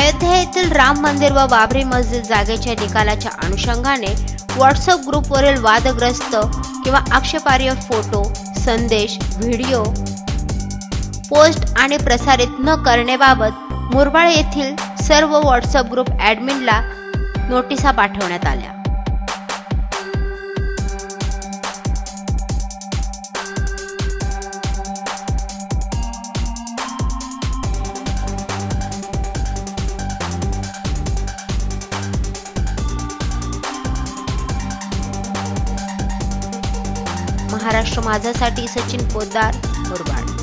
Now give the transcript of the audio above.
अयोध्या येथील राम मंदिर व बाबरी मस्जिद जागेच्या निकालाच्या अनुषंगाने व्हॉट्सअप ग्रुपवरील वादग्रस्त किंवा आक्षेपार्ह फोटो संदेश व्हिडिओ पोस्ट आणि प्रसारित न करण्याबाबत मुरबाड येथील सर्व व्हॉट्सअप ग्रुप ॲडमिनला नोटिसा पाठवण्यात आल्या. महाराष्ट्र माझासाठी सचिन पोद्दार मुरबाड.